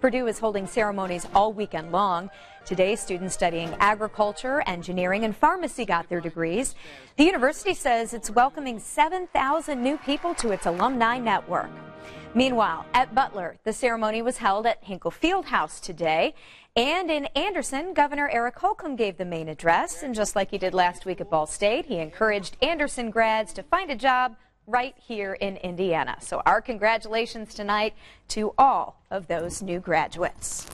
Purdue is holding ceremonies all weekend long. Today, students studying agriculture, engineering, and pharmacy got their degrees. The university says it's welcoming 7,000 new people to its alumni network. Meanwhile, at Butler, the ceremony was held at Hinkle Fieldhouse today. And in Anderson, Governor Eric Holcomb gave the main address. And just like he did last week at Ball State, he encouraged Anderson grads to find a job right here in Indiana. So our congratulations tonight to all of those new graduates.